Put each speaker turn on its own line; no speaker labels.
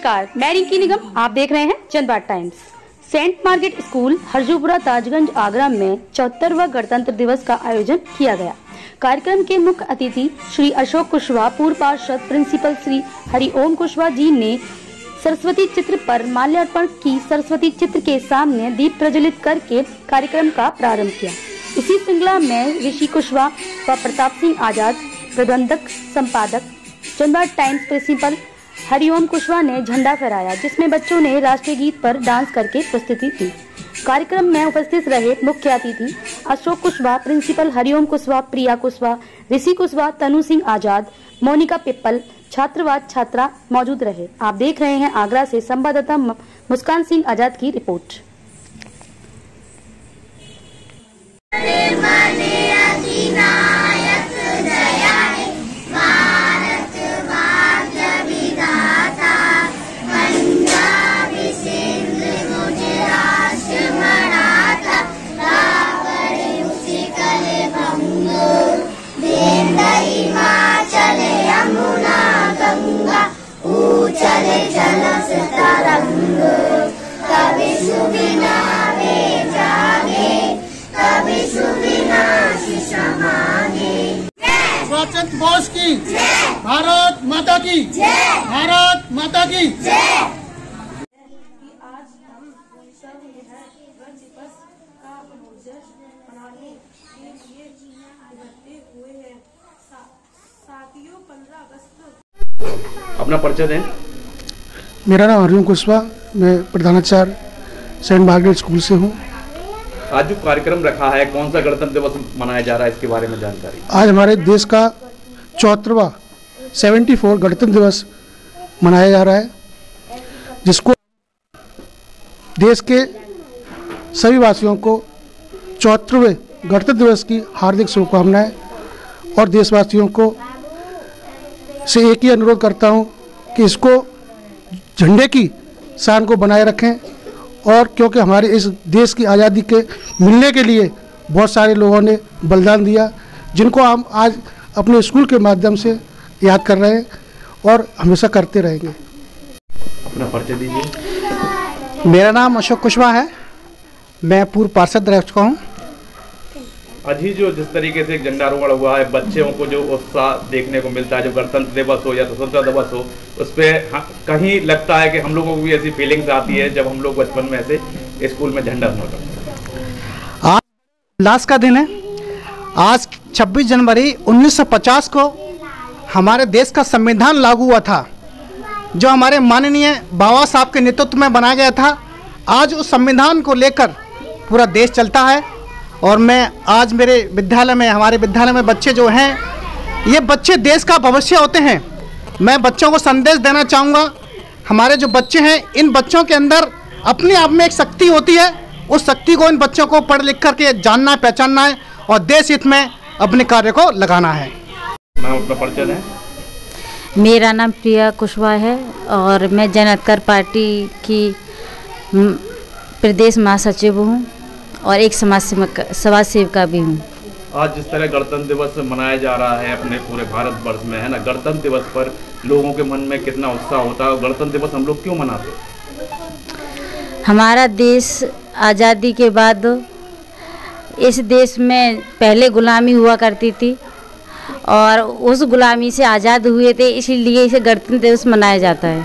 नमस्कार, मैं रिंकी निगम, आप देख रहे हैं Chandbad Times. Saint Market School, Harjupura Tajganj, Agra में चौहत्तरवा गणतंत्र दिवस का आयोजन किया गया। कार्यक्रम के मुख्य अतिथि श्री अशोक कुशवाहा, पूर्व पार्षद प्रिंसिपल श्री हरिओम कुशवाहा जी ने सरस्वती चित्र पर माल्यार्पण की। सरस्वती चित्र के सामने दीप प्रज्वलित करके कार्यक्रम का प्रारंभ किया। इसी श्रृंखला में ऋषि कुशवाहा व प्रताप सिंह आज़ाद, प्रबंधक, संपादक चंदा टाइम्स प्रिंसिपल हरिओम कुशवाहा ने झंडा फहराया, जिसमें बच्चों ने राष्ट्रीय गीत पर डांस करके प्रस्तुति दी। कार्यक्रम में उपस्थित रहे मुख्य अतिथि अशोक कुशवाहा, प्रिंसिपल हरिओम कुशवाहा, प्रिया कुशवाहा, ऋषि कुशवाहा, तनु सिंह आज़ाद, मोनिका पिप्पल, छात्रवाद छात्रा मौजूद रहे। आप देख रहे हैं आगरा से संवाददाता मुस्कान सिंह आज़ाद की रिपोर्ट।
स्वतंत्र बोस की। भारत माता की। भारत माता की।
हैं
अपना परिचय दें।
मेरा नाम हरिओम कुशवाहा मैं प्रधानाचार्य सेंट मार्गरेट स्कूल से हूँ।
आज जो कार्यक्रम रखा है, कौन सा गणतंत्र दिवस मनाया जा रहा है, इसके बारे में जानकारी।
आज हमारे देश का सेवेंटी फोर गणतंत्र दिवस मनाया जा रहा है, जिसको देश के सभी वासियों को चौहत्तरवें गणतंत्र दिवस की हार्दिक शुभकामनाएँ और देशवासियों को से एक ही अनुरोध करता हूँ कि इसको झंडे की शान को बनाए रखें। और क्योंकि हमारे इस देश की आज़ादी के मिलने के लिए बहुत सारे लोगों ने बलिदान दिया जिनको हम आज अपने स्कूल के माध्यम से याद कर रहे हैं और हमेशा करते रहेंगे।
अपना परिचय दीजिए।
मेरा नाम अशोक कुशवाहा है। मैं पूर्व पार्षद रह चुका हूँ।
ही जो जिस तरीके से झंडारोहण हुआ है, बच्चों को जो उत्साह देखने को मिलता है, जो गणतंत्र दिवस हो या स्वतंत्रता दिवस हो, उस पर कहीं लगता है कि हम लोगों को भी ऐसी फीलिंग्स आती है जब हम लोग बचपन में ऐसे स्कूल में झंडा हुआ करते
आज उल्लास का दिन है। आज 26 जनवरी 1950 को हमारे देश का संविधान लागू हुआ था, जो हमारे माननीय बाबा साहब के नेतृत्व में बनाया गया था। आज उस संविधान को लेकर पूरा देश चलता है। और मैं आज मेरे विद्यालय में हमारे विद्यालय में बच्चे जो हैं ये बच्चे देश का भविष्य होते हैं। मैं बच्चों को संदेश देना चाहूँगा हमारे जो बच्चे हैं इन बच्चों के अंदर अपने आप में एक शक्ति होती है। उस शक्ति को इन बच्चों को पढ़ लिख करके जानना है पहचानना है और देश हित में अपने कार्य को लगाना है।
मैम अपना परिचय दें।
मेरा नाम प्रिया कुशवाहा है और मैं जनअधिकार पार्टी की हम्म, प्रदेश महासचिव हूँ। और एक समाज सेवक समाज सेविका भी हूँ।
आज जिस तरह गणतंत्र दिवस मनाया जा रहा है अपने पूरे भारत वर्ष में है ना? गणतंत्र दिवस पर लोगों के मन में कितना उत्साह होता है और गणतंत्र दिवस हम लोग क्यों मनाते हैं?
हमारा देश आज़ादी के बाद इस देश में पहले गुलामी हुआ करती थी और उस गुलामी से आज़ाद हुए थे इसीलिए इसे गणतंत्र दिवस मनाया जाता है।